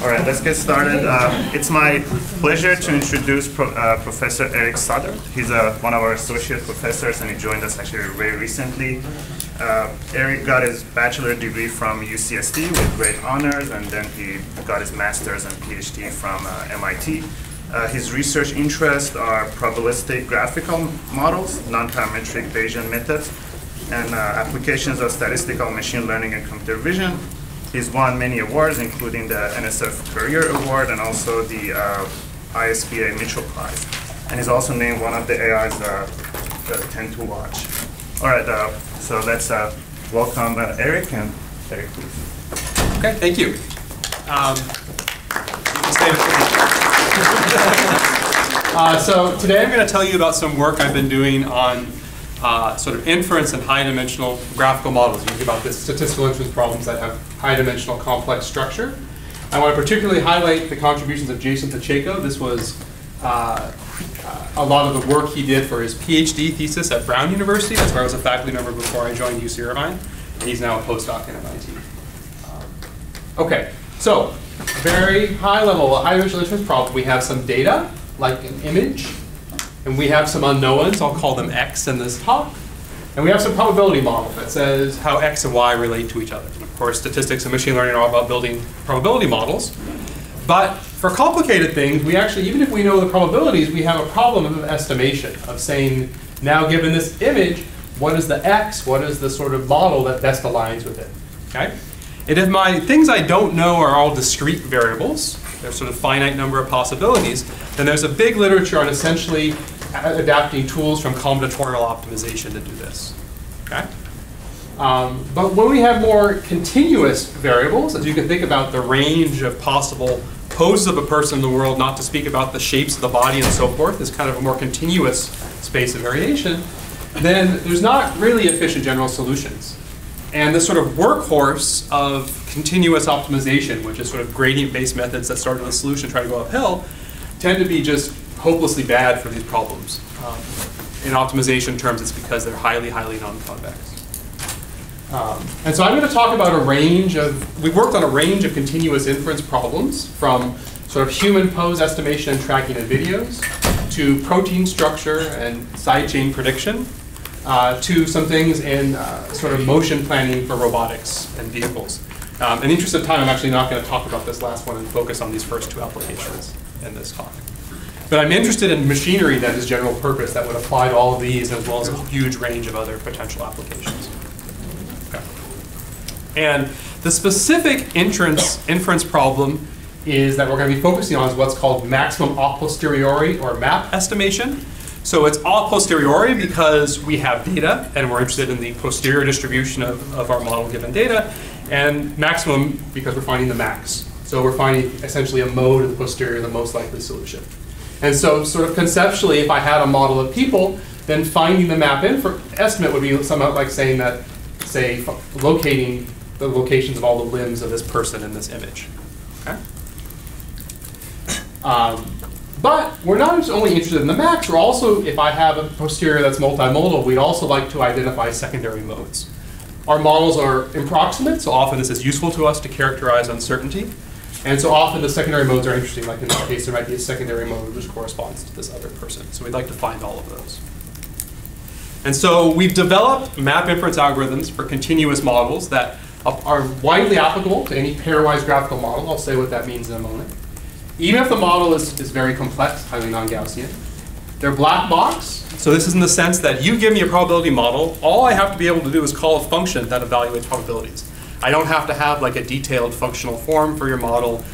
All right, let's get started. Uh, it's my pleasure to introduce Pro, uh, Professor Erik Sudderth. He's uh, one of our associate professors, and he joined us actually very recently. Uh, Erik got his bachelor degree from UCSD with great honors, and then he got his master's and PhD from uh, MIT. Uh, his research interests are probabilistic graphical models, non-parametric Bayesian methods, and applications of statistical machine learning and computer vision, He's won many awards, including the NSF Career Award and also the uh, ISBA Mitchell Prize. And he's also named one of the AIs uh, that Ten to watch. All right, uh, so let's uh, welcome uh, Erik and Erik, please. Okay, thank you. Um, so today I'm going to tell you about some work I've been doing on uh, sort of inference and high dimensional graphical models. You think about the statistical inference problems that have high dimensional complex structure. I want to particularly highlight the contributions of Jason Pacheco. This was uh, a lot of the work he did for his PhD thesis at Brown University. That's where I was a faculty member before I joined UC Irvine. And he's now a postdoc at MIT. Um, okay, so very high level, high dimensional inference problem. We have some data, like an image, and we have some unknowns, I'll call them X in this talk. And we have some probability model that says how X and Y relate to each other. Of course, statistics and machine learning are all about building probability models. But for complicated things, we actually, even if we know the probabilities, we have a problem of estimation, of saying, now given this image, what is the X, what is the sort of model that best aligns with it, okay? And if my things I don't know are all discrete variables, there's sort of finite number of possibilities, then there's a big literature on essentially adapting tools from combinatorial optimization to do this. Okay? Um, but when we have more continuous variables, as you can think about the range of possible poses of a person in the world, not to speak about the shapes of the body and so forth, is kind of a more continuous space of variation, then there's not really efficient general solutions. And this sort of workhorse of continuous optimization, which is sort of gradient-based methods that start with a solution try to go uphill, tend to be just hopelessly bad for these problems. Um, in optimization terms, it's because they're highly, highly non-convex. Um, and so I'm going to talk about a range of, we worked on a range of continuous inference problems from sort of human pose estimation and tracking in videos to protein structure and sidechain prediction uh, to some things in uh, sort of motion planning for robotics and vehicles. Um, in the interest of time, I'm actually not going to talk about this last one and focus on these first two applications in this talk. But I'm interested in machinery that is general purpose that would apply to all of these as well as a huge range of other potential applications. Okay. And the specific inference, inference problem is that we're going to be focusing on is what's called maximum a posteriori or MAP estimation. So it's a posteriori because we have data and we're interested in the posterior distribution of, of our model given data, and maximum because we're finding the max. So we're finding essentially a mode of the posterior, the most likely solution. And so sort of conceptually, if I had a model of people, then finding the map estimate would be somewhat like saying that, say, locating the locations of all the limbs of this person in this image. Okay? Um, but we're not only interested in the max, we're also, if I have a posterior that's multimodal, we'd also like to identify secondary modes. Our models are approximate, so often this is useful to us to characterize uncertainty. And so often the secondary modes are interesting, like in this case there might be a secondary mode which corresponds to this other person. So we'd like to find all of those. And so we've developed map inference algorithms for continuous models that are widely applicable to any pairwise graphical model. I'll say what that means in a moment. Even if the model is, is very complex, highly non-Gaussian. They're black box, so this is in the sense that you give me a probability model, all I have to be able to do is call a function that evaluates probabilities. I don't have to have like a detailed functional form for your model,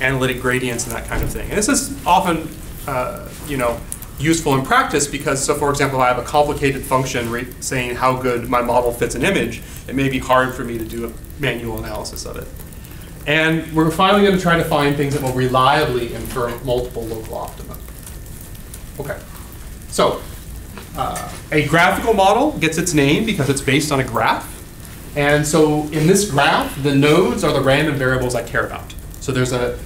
analytic gradients and that kind of thing. And this is often, uh, you know, useful in practice because, so for example, if I have a complicated function saying how good my model fits an image, it may be hard for me to do a manual analysis of it. And we're finally going to try to find things that will reliably infer multiple local optima. Okay, so uh, a graphical model gets its name because it's based on a graph. And so in this graph, the nodes are the random variables I care about. So there's a,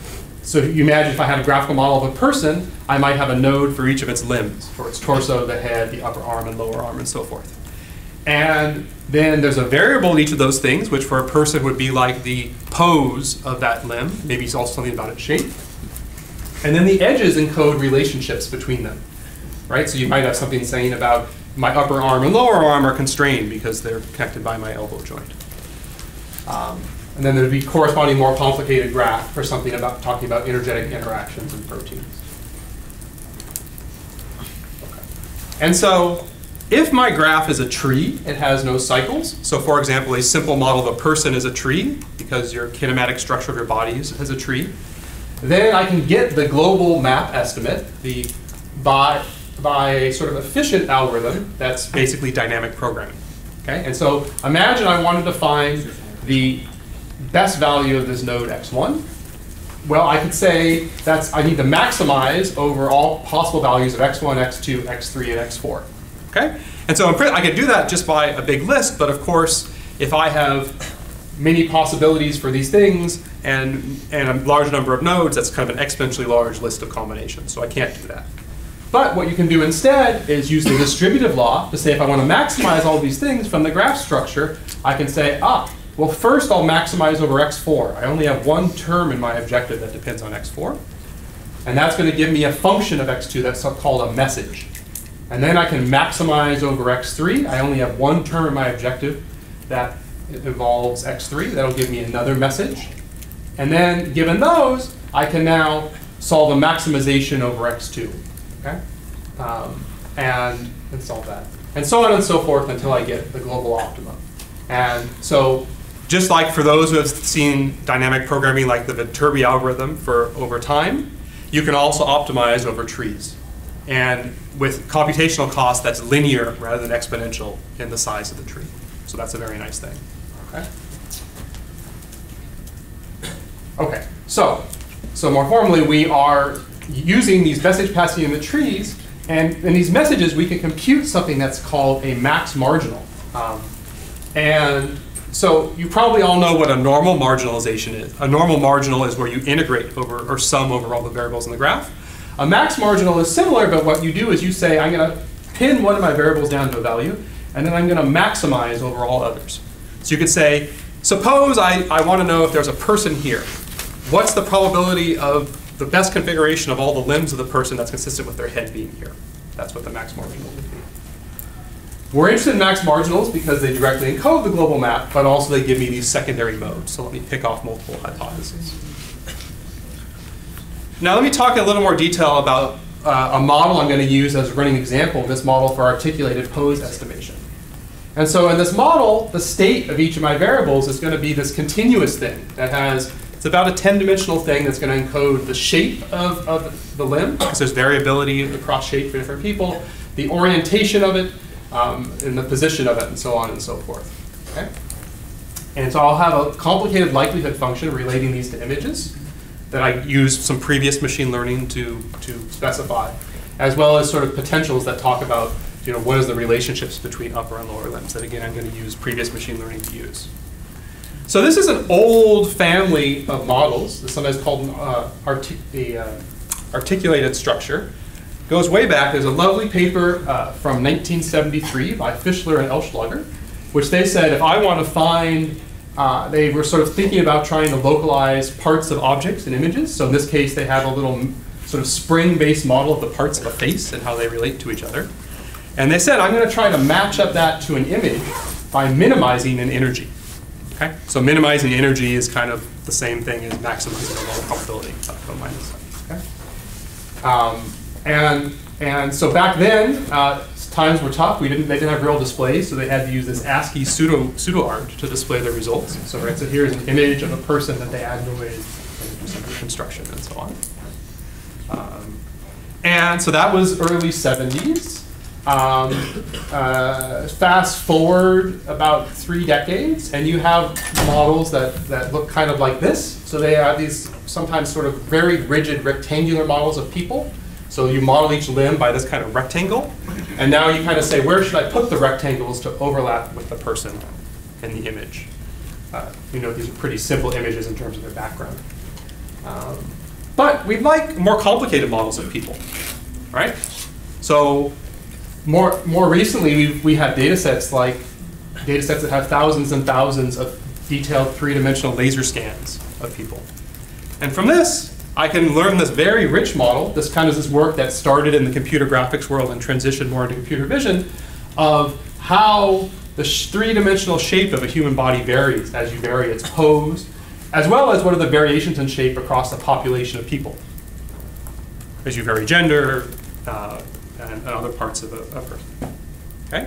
so you imagine if I had a graphical model of a person, I might have a node for each of its limbs, for its torso, the head, the upper arm and lower arm and so forth. And then there's a variable in each of those things, which for a person would be like the pose of that limb. Maybe it's also something about its shape. And then the edges encode relationships between them, right? So you might have something saying about my upper arm and lower arm are constrained because they're connected by my elbow joint. Um, and then there'd be corresponding more complicated graph for something about talking about energetic interactions in proteins. And so if my graph is a tree, it has no cycles. So for example, a simple model of a person is a tree because your kinematic structure of your body is, is a tree. Then I can get the global map estimate the, by, by a sort of efficient algorithm that's basically dynamic programming. Okay? And so imagine I wanted to find the best value of this node x1. Well, I could say that's I need to maximize over all possible values of x1, x2, x3, and x4. Okay? And so I could do that just by a big list, but of course, if I have many possibilities for these things and, and a large number of nodes, that's kind of an exponentially large list of combinations, so I can't do that. But what you can do instead is use the distributive law to say if I want to maximize all these things from the graph structure, I can say, ah, well first I'll maximize over x4. I only have one term in my objective that depends on x4. And that's going to give me a function of x2 that's called a message. And then I can maximize over x3. I only have one term in my objective that involves x3. That'll give me another message. And then given those, I can now solve a maximization over x2. Okay? Um, and, and solve that. And so on and so forth until I get the global optimum. And so just like for those who have seen dynamic programming like the Viterbi algorithm for over time, you can also optimize over trees and with computational cost that's linear rather than exponential in the size of the tree. So that's a very nice thing. Okay. Okay. So, so more formally, we are using these message passing in the trees, and in these messages, we can compute something that's called a max marginal. Um, and so you probably all know what a normal marginalization is. A normal marginal is where you integrate over or sum over all the variables in the graph. A max marginal is similar, but what you do is you say, I'm going to pin one of my variables down to a value, and then I'm going to maximize over all others. So you could say, suppose I, I want to know if there's a person here. What's the probability of the best configuration of all the limbs of the person that's consistent with their head being here? That's what the max marginal would be. We're interested in max marginals because they directly encode the global map, but also they give me these secondary modes. So let me pick off multiple hypotheses. Now let me talk in a little more detail about uh, a model I'm going to use as a running example this model for articulated pose estimation. And so in this model, the state of each of my variables is going to be this continuous thing that has, it's about a 10-dimensional thing that's going to encode the shape of, of the limb, because there's variability across shape for different people, the orientation of it, um, and the position of it, and so on and so forth. Okay? And so I'll have a complicated likelihood function relating these to images that I used some previous machine learning to, to specify, as well as sort of potentials that talk about you know, what is the relationships between upper and lower limbs that again I'm going to use previous machine learning to use. So this is an old family of models. This sometimes called uh, the, uh, articulated structure. Goes way back. There's a lovely paper uh, from 1973 by Fischler and Elschlager, which they said if I want to find uh, they were sort of thinking about trying to localize parts of objects and images. So in this case, they have a little sort of spring-based model of the parts of a face and how they relate to each other. And they said, I'm going to try to match up that to an image by minimizing an energy. Okay? So minimizing energy is kind of the same thing as maximizing the log probability. Okay? Um, and, and so back then, uh, times were tough. We didn't, they didn't have real displays, so they had to use this ASCII pseudo, pseudo art to display their results. So, right, so here's an image of a person that they animated and do some reconstruction and so on. Um, and so that was early 70s. Um, uh, fast forward about three decades, and you have models that, that look kind of like this. So they are these sometimes sort of very rigid rectangular models of people. So you model each limb by this kind of rectangle. And now you kind of say, where should I put the rectangles to overlap with the person in the image? Uh, you know, these are pretty simple images in terms of their background. Um, but we'd like more complicated models of people, right? So more, more recently, we've, we have data sets like data sets that have thousands and thousands of detailed three-dimensional laser scans of people. And from this, I can learn this very rich model. This kind of this work that started in the computer graphics world and transitioned more into computer vision of how the three-dimensional shape of a human body varies as you vary its pose, as well as what are the variations in shape across a population of people. As you vary gender uh, and, and, other parts of a, a person. Okay?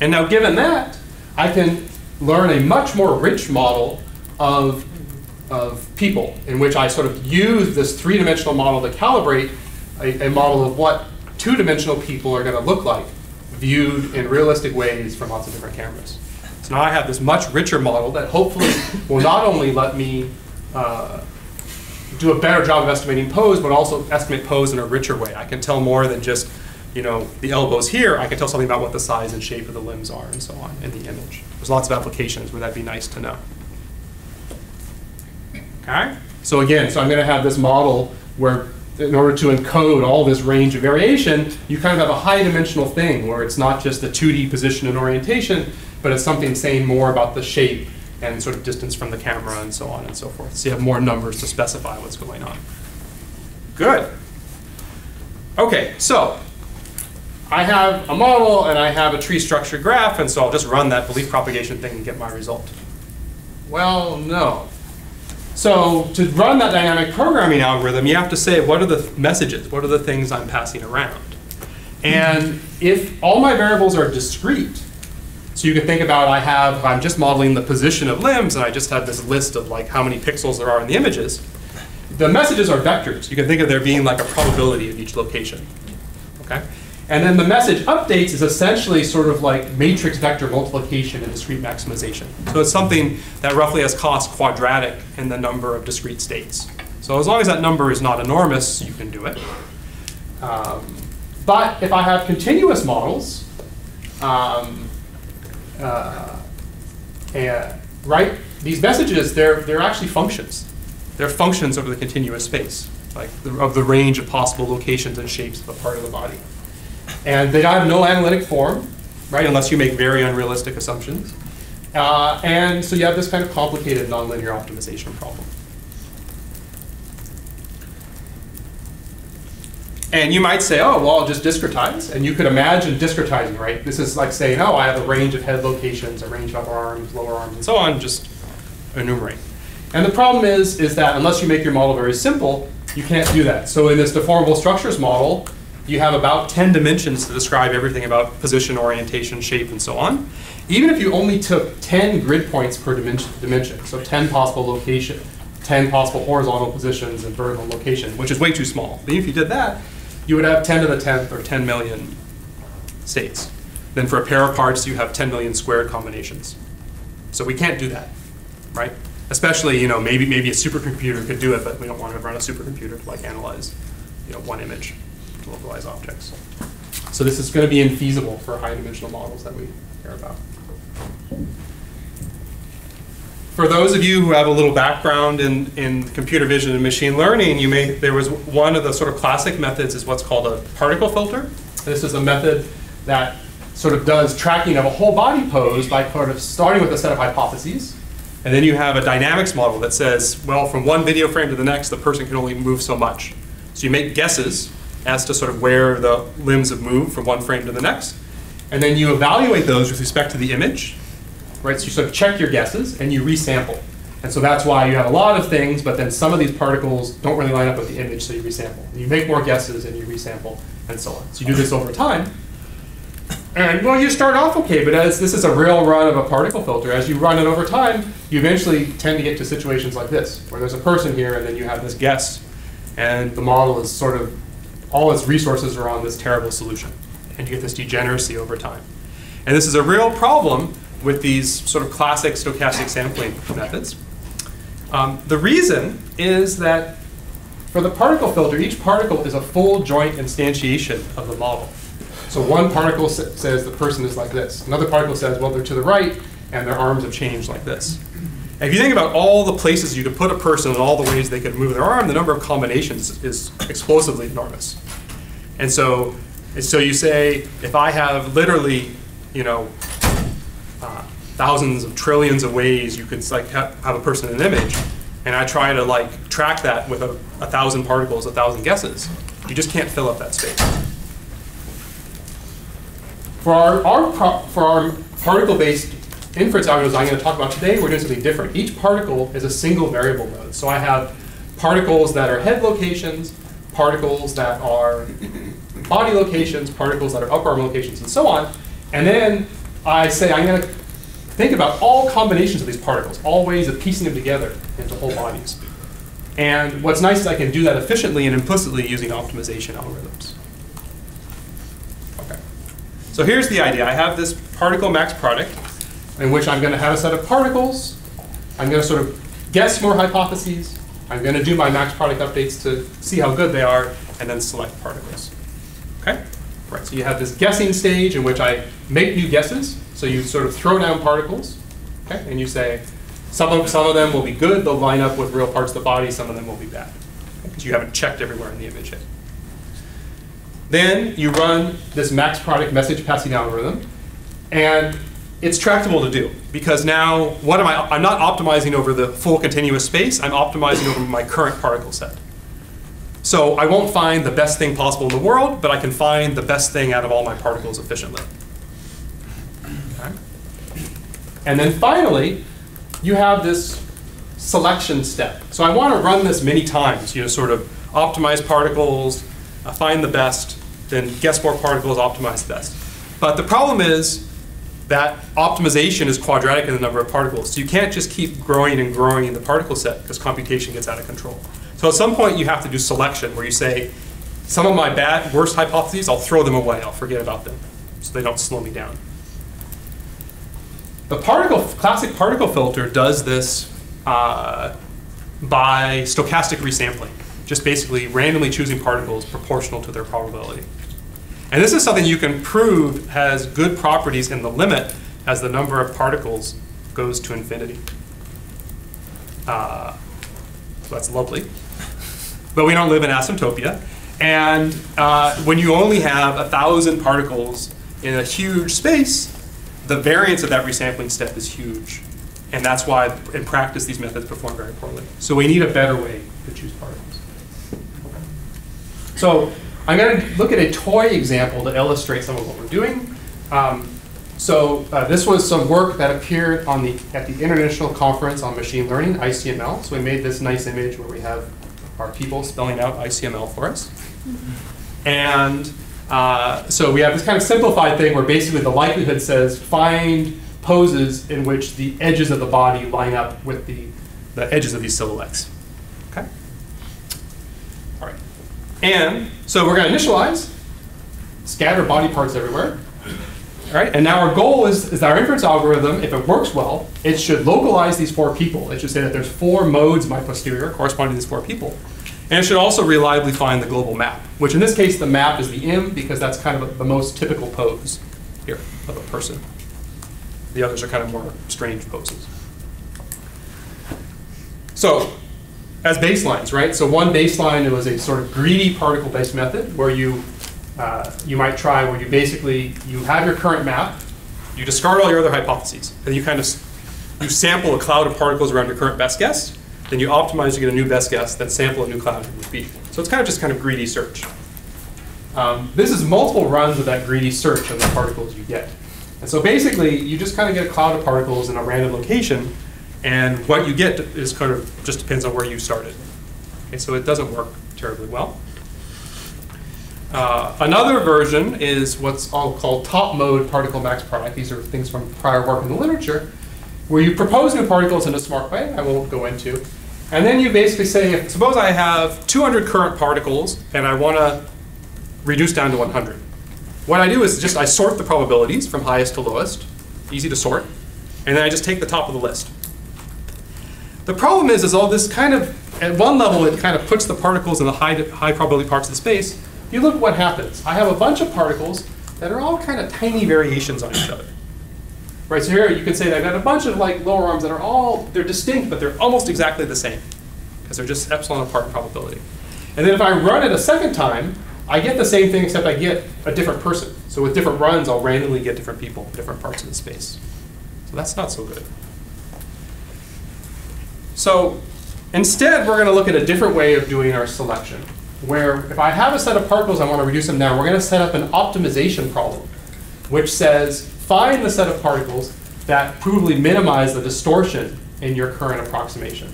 And now given that, I can learn a much more rich model of, of people in which I sort of use this three-dimensional model to calibrate a, a model of what two-dimensional people are going to look like viewed in realistic ways from lots of different cameras. So now I have this much richer model that hopefully will not only let me uh, do a better job of estimating pose, but also estimate pose in a richer way. I can tell more than just, you know, the elbows here. I can tell something about what the size and shape of the limbs are and so on in the image. There's lots of applications where that'd be nice to know. Okay? So again, so I'm going to have this model where in order to encode all this range of variation, you kind of have a high dimensional thing where it's not just the 2D position and orientation, but it's something saying more about the shape and sort of distance from the camera and so on and so forth. So you have more numbers to specify what's going on. Good. Okay, so I have a model and I have a tree structure graph, and so I'll just run that belief propagation thing and get my result. Well, no. So to run that dynamic programming algorithm, you have to say, what are the messages? What are the things I'm passing around? And if all my variables are discrete, so you can think about I have, I'm just modeling the position of limbs and I just have this list of like how many pixels there are in the images. The messages are vectors. You can think of there being like a probability of each location. Okay? And then the message updates is essentially sort of like matrix vector multiplication and discrete maximization. So it's something that roughly has cost quadratic in the number of discrete states. So as long as that number is not enormous, you can do it. Um, but if I have continuous models, um, uh, and, right? These messages, they're, they're actually functions. They're functions over the continuous space, like the, of the range of possible locations and shapes of a part of the body. And they have no analytic form, right, unless you make very unrealistic assumptions. Uh, and so you have this kind of complicated nonlinear optimization problem. And you might say, oh, well, I'll just discretize. And you could imagine discretizing, right? This is like saying, oh, I have a range of head locations, a range of upper arms, lower arms, and so on, just enumerate. And the problem is, is that unless you make your model very simple, you can't do that. So in this deformable structures model, you have about 10 dimensions to describe everything about position, orientation, shape, and so on. Even if you only took 10 grid points per dimension, dimension so 10 possible location, 10 possible horizontal positions and vertical location, which is way too small. But if you did that, you would have 10 to the 10th or 10 million states. Then for a pair of parts, you have 10 million squared combinations. So we can't do that, right? Especially, you know, maybe maybe a supercomputer could do it, but we don't want to run a supercomputer to like analyze, you know, one image to localize objects. So this is going to be infeasible for high dimensional models that we care about. For those of you who have a little background in, in computer vision and machine learning, you may there was one of the sort of classic methods is what's called a particle filter. This is a method that sort of does tracking of a whole body pose by sort of starting with a set of hypotheses. And then you have a dynamics model that says, well, from one video frame to the next, the person can only move so much. So you make guesses as to sort of where the limbs have moved from one frame to the next. And then you evaluate those with respect to the image right? So you sort of check your guesses and you resample. And so that's why you have a lot of things, but then some of these particles don't really line up with the image, so you resample. You make more guesses and you resample, and so on. So you do this over time. And well, you start off okay, but as this is a real run of a particle filter, as you run it over time, you eventually tend to get to situations like this, where there's a person here and then you have this guess, and the model is sort of, all its resources are on this terrible solution. And you get this degeneracy over time. And this is a real problem with these sort of classic stochastic sampling methods. Um, the reason is that for the particle filter, each particle is a full joint instantiation of the model. So one particle sa says the person is like this. Another particle says, well, they're to the right, and their arms have changed like this. And if you think about all the places you could put a person and all the ways they could move their arm, the number of combinations is explosively enormous. And so, and so you say, if I have literally, you know, uh, thousands of trillions of ways you could like ha have a person in an image, and I try to like track that with a, a thousand particles, a thousand guesses, you just can't fill up that space. For our, our for our particle-based inference algorithms I'm going to talk about today, we're doing something different. Each particle is a single variable node. So I have particles that are head locations, particles that are body locations, particles that are upper arm locations, and so on. And then I say I'm going to think about all combinations of these particles, all ways of piecing them together into whole bodies. And what's nice is I can do that efficiently and implicitly using optimization algorithms. Okay. So here's the idea. I have this particle max product in which I'm going to have a set of particles. I'm going to sort of guess more hypotheses. I'm going to do my max product updates to see how good they are, and then select particles. Right, so you have this guessing stage in which I make new guesses. So you sort of throw down particles, okay? And you say, some of, some of them will be good, they'll line up with real parts of the body, some of them will be bad. Because you haven't checked everywhere in the image yet. Then you run this max product message passing algorithm, and it's tractable to do because now what am I? I'm not optimizing over the full continuous space. I'm optimizing over my current particle set. So I won't find the best thing possible in the world, but I can find the best thing out of all my particles efficiently. And then finally, you have this selection step. So I want to run this many times, you know, sort of optimize particles, uh, find the best, then guess more particles, optimize the best. But the problem is that optimization is quadratic in the number of particles. So you can't just keep growing and growing in the particle set because computation gets out of control. So at some point you have to do selection where you say, some of my bad, worst hypotheses, I'll throw them away, I'll forget about them, so they don't slow me down. The particle, classic particle filter does this uh, by stochastic resampling, just basically randomly choosing particles proportional to their probability. And this is something you can prove has good properties in the limit as the number of particles goes to infinity. Uh, so that's lovely. But we don't live in asymptopia. And uh, when you only have a thousand particles in a huge space, the variance of that resampling step is huge. And that's why, in practice, these methods perform very poorly. So we need a better way to choose particles. So I'm going to look at a toy example to illustrate some of what we're doing. Um, so uh, this was some work that appeared on the, at the International Conference on Machine Learning, ICML. So we made this nice image where we have our people spelling out ICML for us. And uh, so we have this kind of simplified thing where basically the likelihood says find poses in which the edges of the body line up with the, the edges of these silhouettes. Okay? All right. And so we're going to initialize, scatter body parts everywhere. All right, and now our goal is, is our inference algorithm, if it works well, it should localize these four people. It should say that there's four modes my posterior corresponding to these four people. And it should also reliably find the global map, which in this case the map is the M because that's kind of a, the most typical pose here of a person. The others are kind of more strange poses. So as baselines, right? So one baseline, was a sort of greedy particle-based method where you, uh, you might try where you basically, you have your current map, you discard all your other hypotheses, and you kind of, you sample a cloud of particles around your current best guess, then you optimize to get a new best guess, then sample a new cloud and repeat. So it's kind of just kind of greedy search. Um, this is multiple runs of that greedy search of the particles you get. And so basically, you just kind of get a cloud of particles in a random location, and what you get is kind of just depends on where you started. Okay, so it doesn't work terribly well. Uh, another version is what's all called top mode particle max product. These are things from prior work in the literature, where you propose new particles in a smart way, I won't go into. And then you basically say, suppose I have 200 current particles and I want to reduce down to 100. What I do is just I sort the probabilities from highest to lowest, easy to sort, and then I just take the top of the list. The problem is, is all this kind of, at one level, it kind of puts the particles in the high, high probability parts of the space. You look what happens. I have a bunch of particles that are all kind of tiny variations on each other. Right, so here you can say that I've got a bunch of like lower arms that are all, they're distinct, but they're almost exactly the same. Because they're just epsilon apart in probability. And then if I run it a second time, I get the same thing except I get a different person. So with different runs, I'll randomly get different people, different parts of the space. So that's not so good. So instead, we're going to look at a different way of doing our selection, where if I have a set of particles, I want to reduce them down, we're going to set up an optimization problem, which says find the set of particles that provably minimize the distortion in your current approximation.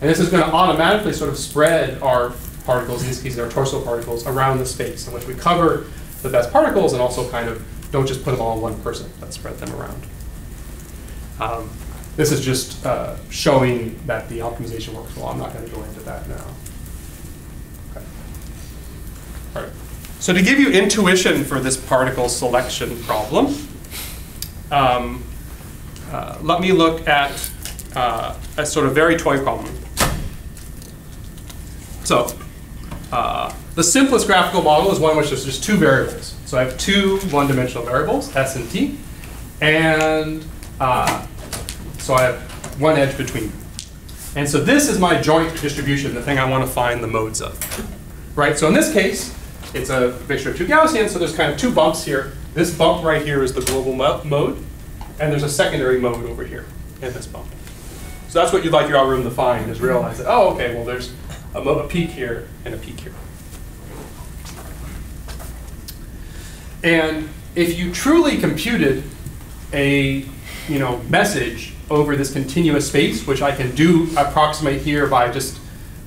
And this is going to automatically sort of spread our particles, in this case our torso particles, around the space in which we cover the best particles and also kind of don't just put them all in one person, but spread them around. Um, this is just uh, showing that the optimization works well. I'm not going to go into that now. Okay. All right. So to give you intuition for this particle selection problem, um, uh, let me look at uh, a sort of very toy problem. So uh, the simplest graphical model is one which there's just two variables. So I have two one-dimensional variables, s and t, and uh, so I have one edge between them. And so this is my joint distribution, the thing I want to find the modes of. Right, so in this case, it's a mixture of two Gaussians, so there's kind of two bumps here. This bump right here is the global mo mode, and there's a secondary mode over here in this bump. So that's what you'd like your algorithm to find, is realize that, oh, okay, well, there's a, a peak here and a peak here. And if you truly computed a you know, message over this continuous space, which I can do approximate here by just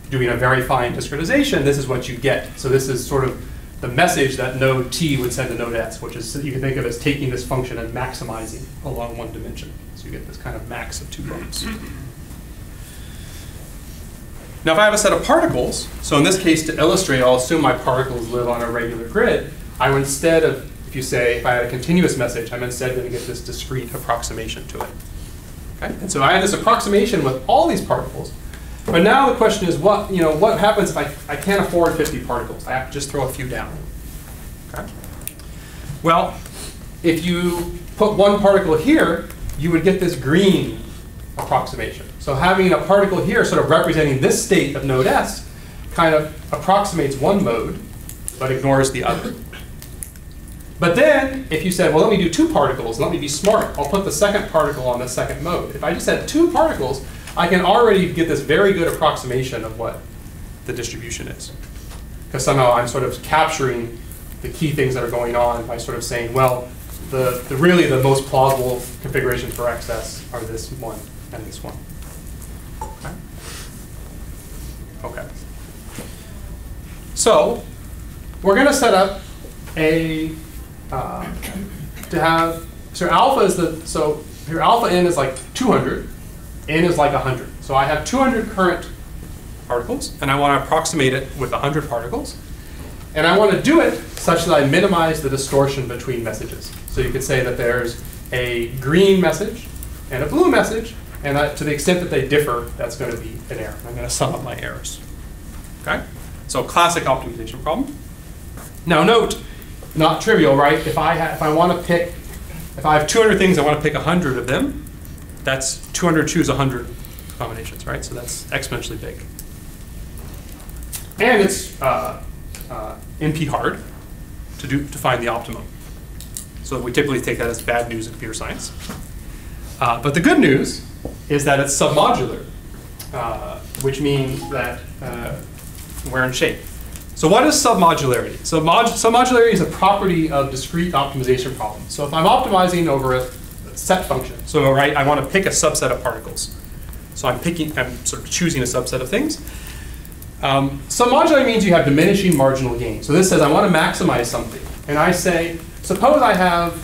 doing a very fine discretization, this is what you get. So this is sort of the message that node t would send to node s, which is you can think of as taking this function and maximizing along one dimension. So you get this kind of max of two bumps. Now if I have a set of particles, so in this case to illustrate, I'll assume my particles live on a regular grid, I would instead of, if you say, if I had a continuous message, I'm instead going to get this discrete approximation to it. Okay? And so I have this approximation with all these particles. But now the question is, what, you know, what happens if I, I can't afford 50 particles? I have to just throw a few down. Okay? Well, if you put one particle here, you would get this green approximation. So having a particle here sort of representing this state of node S kind of approximates one mode, but ignores the other. But then, if you said, well, let me do two particles, let me be smart, I'll put the second particle on the second mode. If I just had two particles, I can already get this very good approximation of what the distribution is. Because somehow I'm sort of capturing the key things that are going on by sort of saying, well, the, the really the most plausible configurations for XS are this one and this one. Okay. Okay. So we're going to set up a uh, to have so alpha is the so here alpha n is like 200, n is like 100. So I have 200 current particles, and I want to approximate it with 100 particles. And I want to do it such that I minimize the distortion between messages. So you could say that there's a green message and a blue message, and to the extent that they differ, that's going to be an error. I'm going to sum up my errors. Okay? So classic optimization problem. Now note, not trivial, right? If I, if I want to pick, if I have 200 things, I want to pick 100 of them, that's 200 choose 100 combinations, right? So that's exponentially big. And it's uh, uh, NP hard to, do, to find the optimum. So we typically take that as bad news in computer science. Uh, but the good news is that it's submodular, uh, which means that uh, we're in shape. So what is submodularity? So submodularity is a property of discrete optimization problems. So if I'm optimizing over a set function, so right, I want to pick a subset of particles. So I'm picking, I'm sort of choosing a subset of things. Um, submodularity means you have diminishing marginal gain. So this says I want to maximize something. And I say, suppose I have,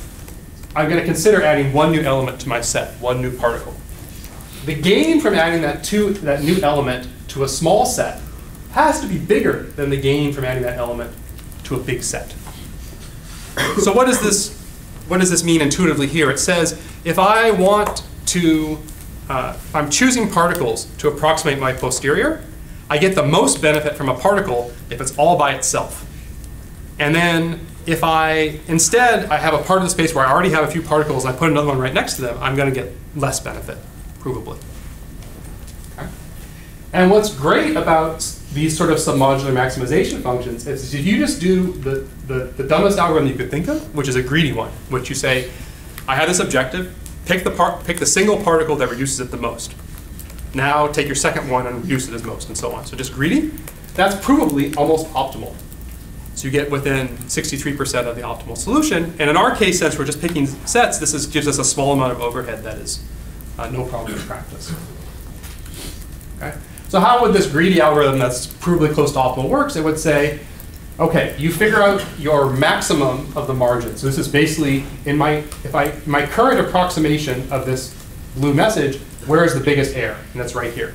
I'm going to consider adding one new element to my set, one new particle. The gain from adding that, to, that new element to a small set has to be bigger than the gain from adding that element to a big set. so what does this what does this mean intuitively here? It says if I want to uh, I'm choosing particles to approximate my posterior, I get the most benefit from a particle if it's all by itself. And then if I instead I have a part of the space where I already have a few particles and I put another one right next to them, I'm going to get less benefit, provably. And what's great about these sort of submodular maximization functions is if you just do the, the, the dumbest algorithm you could think of, which is a greedy one, which you say, I have this objective, pick the part, pick the single particle that reduces it the most. Now take your second one and reduce it as most, and so on. So just greedy. That's provably almost optimal. So you get within 63% of the optimal solution. And in our case, since we're just picking sets, this is, gives us a small amount of overhead that is uh, no problem in practice. Okay? So how would this greedy algorithm that's provably close to optimal works? It would say, okay, you figure out your maximum of the margin. So this is basically in my if I my current approximation of this blue message, where is the biggest error? And that's right here.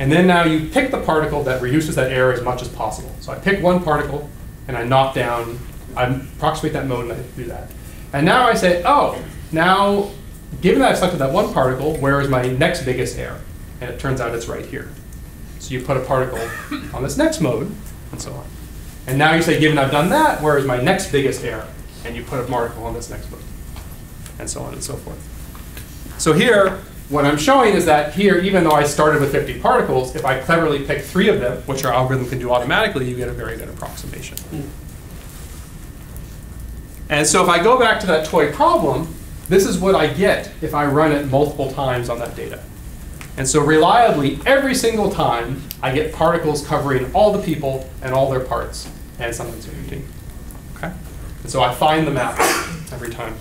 And then now you pick the particle that reduces that error as much as possible. So I pick one particle and I knock down, I approximate that mode and I do that. And now I say, oh, now given that I've selected that one particle, where is my next biggest error? And it turns out it's right here. So you put a particle on this next mode, and so on. And now you say, given I've done that, where is my next biggest error? And you put a particle on this next mode, and so on and so forth. So here, what I'm showing is that here, even though I started with 50 particles, if I cleverly pick three of them, which our algorithm can do automatically, you get a very good approximation. And so if I go back to that toy problem, this is what I get if I run it multiple times on that data. And so reliably, every single time, I get particles covering all the people and all their parts and something's routine. Okay? And so I find the map every time.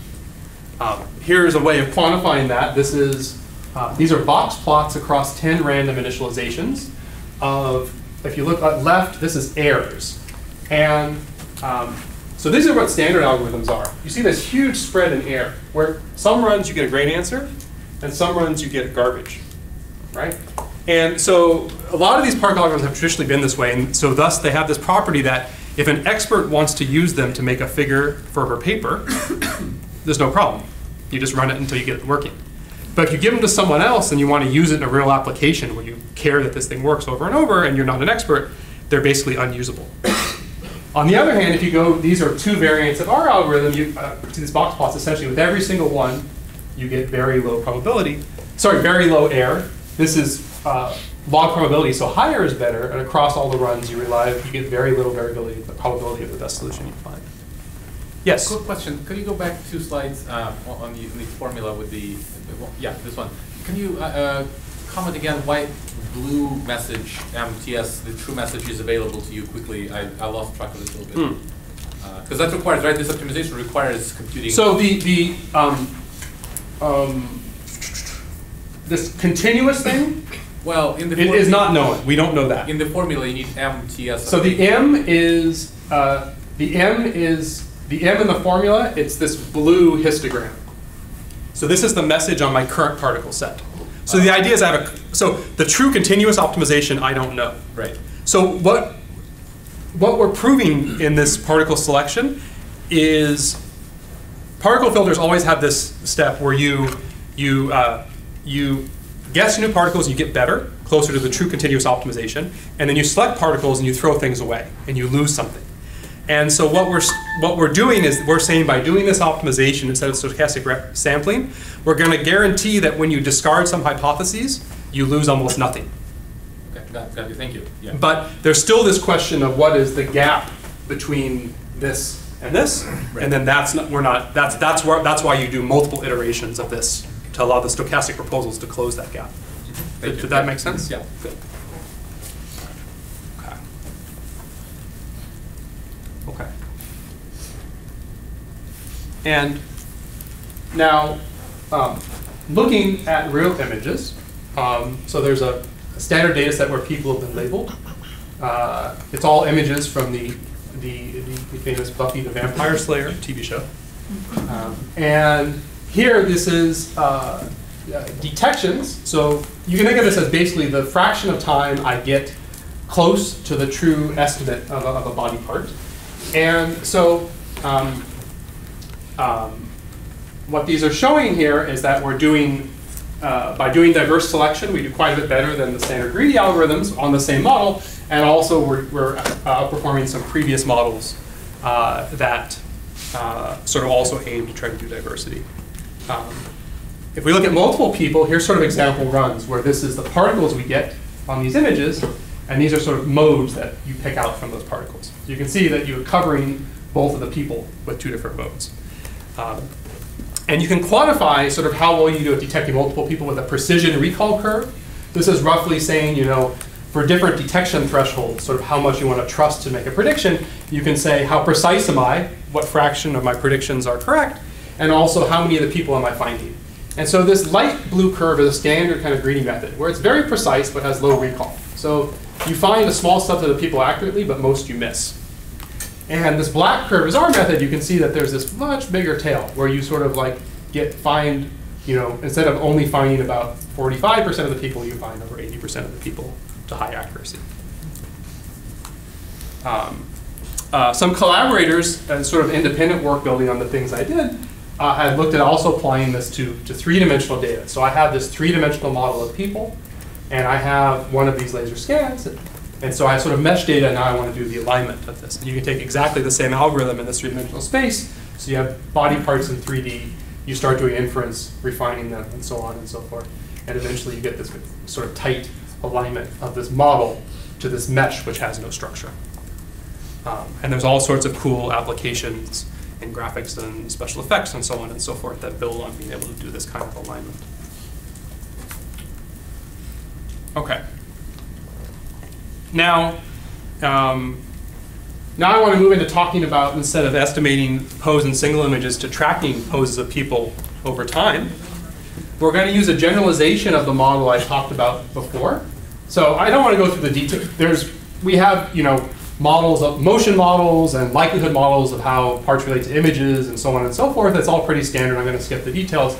Um, here's a way of quantifying that. This is, uh, these are box plots across 10 random initializations of, if you look at left, this is errors. And um, so these are what standard algorithms are. You see this huge spread in error, where some runs you get a great answer, and some runs you get garbage right? And so a lot of these park algorithms have traditionally been this way, and so thus they have this property that if an expert wants to use them to make a figure for her paper, there's no problem. You just run it until you get it working. But if you give them to someone else and you want to use it in a real application where you care that this thing works over and over and you're not an expert, they're basically unusable. On the other hand, if you go, these are two variants of our algorithm, you uh, see these box plots, essentially with every single one, you get very low probability, sorry, very low error, this is uh, log probability, so higher is better, and across all the runs you rely, you get very little variability, the probability of the best solution you find. Yes? Quick question, could you go back two slides uh, on the, on the formula with the, yeah, this one. Can you uh, uh, comment again why blue message, MTS, the true message is available to you quickly? I, I lost track of this a little bit. Because that requires, right, this optimization requires computing. So the, the um, um, this continuous thing well, in the it is not known. We don't know that. In the formula, you need MTS. So the M is uh, the M is the M in the formula. It's this blue histogram. So this is the message on my current particle set. So the idea is I have a so the true continuous optimization I don't know. Right. So what what we're proving in this particle selection is particle filters always have this step where you you uh, you guess new particles and you get better, closer to the true continuous optimization, and then you select particles and you throw things away and you lose something. And so what we're, what we're doing is we're saying by doing this optimization instead of stochastic sampling, we're going to guarantee that when you discard some hypotheses, you lose almost nothing. Okay, got, got you. Thank you. Yeah. But there's still this question of what is the gap between this and this, right. and then that's not, we're not that's that's where that's why you do multiple iterations of this to allow the stochastic proposals to close that gap. Did, did, that make sense? Yeah. Good. Okay. Okay. And now, um, looking at real images, um, so there's a, a, standard data set where people have been labeled. Uh, it's all images from the, the, the, famous Buffy the Vampire Slayer TV show. Um, and here, this is uh, uh, detections. So you can think of this as basically the fraction of time I get close to the true estimate of a, of a body part. And so um, um, what these are showing here is that we're doing, uh, by doing diverse selection, we do quite a bit better than the standard greedy algorithms on the same model. And also we're, we're uh, outperforming some previous models uh, that uh, sort of also aim to try to do diversity. Um, if we look at multiple people, here's sort of example runs where this is the particles we get on these images, and these are sort of modes that you pick out from those particles. So you can see that you're covering both of the people with two different modes. Um, And you can quantify sort of how well you do at detecting multiple people with a precision recall curve. This is roughly saying, you know, for different detection thresholds, sort of how much you want to trust to make a prediction, you can say how precise am I, what fraction of my predictions are correct, and also how many of the people am I finding. And so this light blue curve is a standard kind of greedy method, where it's very precise but has low recall. So you find a small subset of the people accurately, but most you miss. And this black curve is our method. You can see that there's this much bigger tail where you sort of like get find, you know, instead of only finding about 45% of the people, you find over 80% of the people to high accuracy. Um, uh, some collaborators and sort of independent work building on the things I did had looked at also applying this to, to three-dimensional data. So I have this three-dimensional model of people, and I have one of these laser scans, and so I sort of mesh data, and now I want to do the alignment of this. And you can take exactly the same algorithm in this three-dimensional space, so you have body parts in 3D, you start doing inference, refining them, and so on and so forth. And eventually you get this sort of tight alignment of this model to this mesh, which has no structure. Um, and there's all sorts of cool applications in graphics and special effects and so on and so forth that build on being able to do this kind of alignment. Okay. Now, um, now I want to move into talking about, instead of estimating pose in single images, to tracking poses of people over time. We're going to use a generalization of the model I talked about before. So I don't want to go through the details. There's, we have, you know, models of motion models and likelihood models of how parts relate to images and so on and so forth. That's all pretty standard. I'm going to skip the details.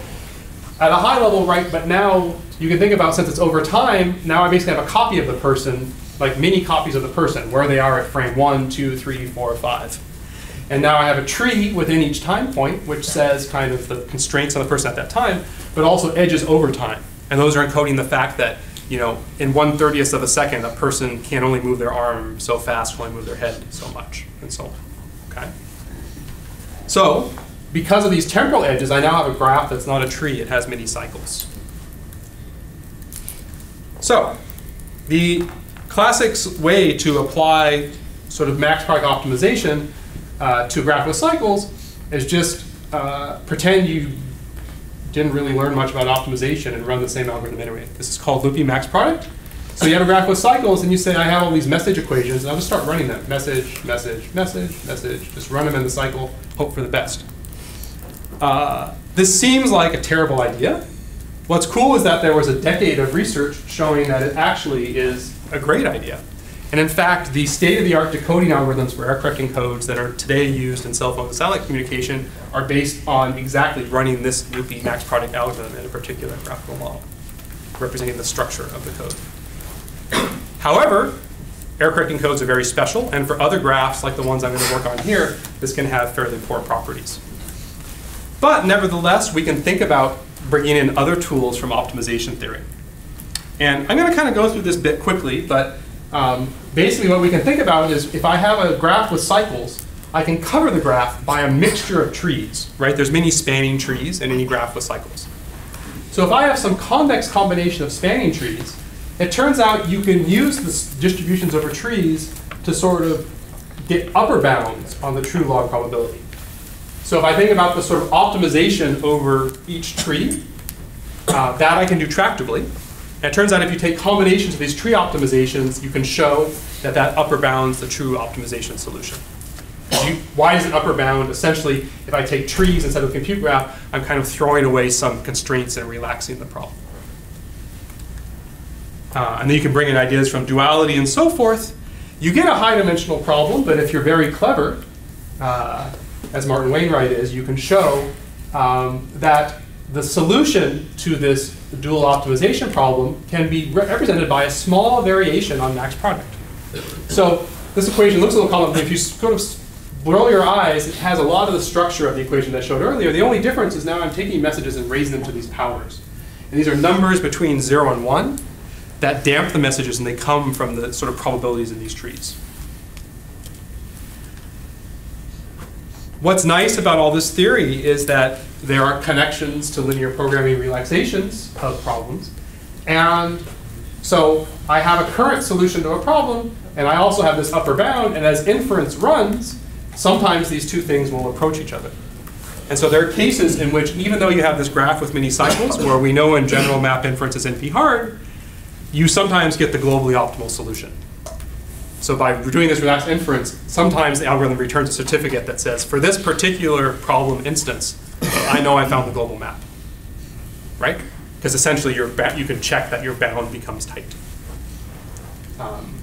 At a high level, right, but now you can think about since it's over time, now I basically have a copy of the person, like mini copies of the person, where they are at frame one, two, three, four, five. And now I have a tree within each time point, which says kind of the constraints on the person at that time, but also edges over time. And those are encoding the fact that you know, in one thirtieth of a second, a person can only move their arm so fast, can only move their head so much, and so on. Okay. So, because of these temporal edges, I now have a graph that's not a tree; it has many cycles. So, the classic way to apply sort of max product optimization uh, to graph with cycles is just uh, pretend you didn't really learn much about optimization and run the same algorithm anyway. This is called loopy max product. So you have a graph with cycles, and you say, I have all these message equations, and I'll just start running them. Message, message, message, message. Just run them in the cycle, hope for the best. Uh, this seems like a terrible idea. What's cool is that there was a decade of research showing that it actually is a great idea. And in fact, the state-of-the-art decoding algorithms for error correcting codes that are today used in cell phone and satellite communication are based on exactly running this loopy max product algorithm in a particular graphical model, representing the structure of the code. However, error correcting codes are very special, and for other graphs like the ones I'm going to work on here, this can have fairly poor properties. But nevertheless, we can think about bringing in other tools from optimization theory. And I'm going to kind of go through this bit quickly, but um, basically what we can think about is if I have a graph with cycles, I can cover the graph by a mixture of trees, right? There's many spanning trees in any graph with cycles. So if I have some convex combination of spanning trees, it turns out you can use the distributions over trees to sort of get upper bounds on the true log probability. So if I think about the sort of optimization over each tree, uh, that I can do tractably. And it turns out if you take combinations of these tree optimizations, you can show that that upper bounds the true optimization solution. You, why is it upper bound? Essentially, if I take trees instead of a compute graph, I'm kind of throwing away some constraints and relaxing the problem. Uh, and then you can bring in ideas from duality and so forth. You get a high dimensional problem, but if you're very clever, uh, as Martin Wainwright is, you can show um, that the solution to this dual optimization problem can be re represented by a small variation on max product. So this equation looks a little complicated. If you sort of roll your eyes, it has a lot of the structure of the equation I showed earlier. The only difference is now I'm taking messages and raising them to these powers. And these are numbers between 0 and 1 that damp the messages, and they come from the sort of probabilities in these trees. What's nice about all this theory is that there are connections to linear programming relaxations of problems. And so I have a current solution to a problem, and I also have this upper bound, and as inference runs, sometimes these two things will approach each other. And so there are cases in which even though you have this graph with many cycles, where we know in general map inference is NP hard, you sometimes get the globally optimal solution. So by doing this relaxed inference, sometimes the algorithm returns a certificate that says, for this particular problem instance, I know I found the global map. Right? Because essentially ba- you can check that your bound becomes tight. Um,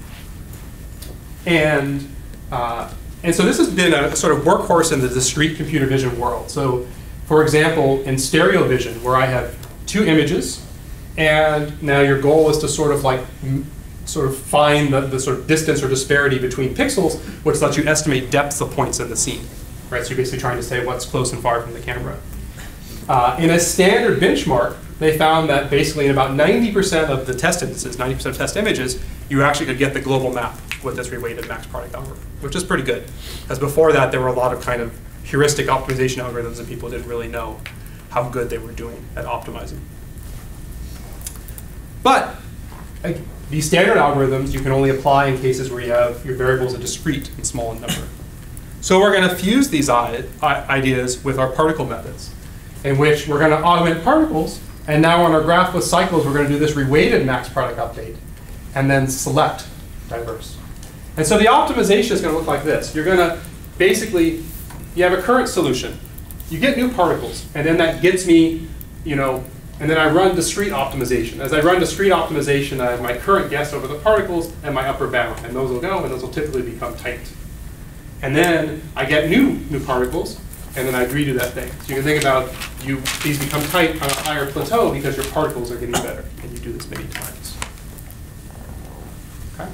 and, uh, and so this has been a sort of workhorse in the discrete computer vision world. So for example, in stereo vision, where I have two images, and now your goal is to sort of like sort of find the, the sort of distance or disparity between pixels, which lets you estimate depths of points in the scene. Right, so you're basically trying to say what's close and far from the camera. Uh, in a standard benchmark, they found that basically in about 90% of the test instances, 90% of test images, you actually could get the global map with this reweighted max product algorithm, which is pretty good. Because before that, there were a lot of kind of heuristic optimization algorithms and people didn't really know how good they were doing at optimizing. But these standard algorithms you can only apply in cases where you have your variables are discrete and small in number. So we're going to fuse these ideas with our particle methods, in which we're going to augment particles, and now on our graph with cycles, we're going to do this reweighted max product update, and then select diverse. And so the optimization is going to look like this. You're going to basically, you have a current solution. You get new particles, and then that gets me, you know, and then I run discrete optimization. As I run discrete optimization, I have my current guess over the particles and my upper bound, and those will go, and those will typically become tight. And then I get new new particles, and then I redo that thing. So you can think about you these become tight on a higher plateau because your particles are getting better, and you do this many times. Okay.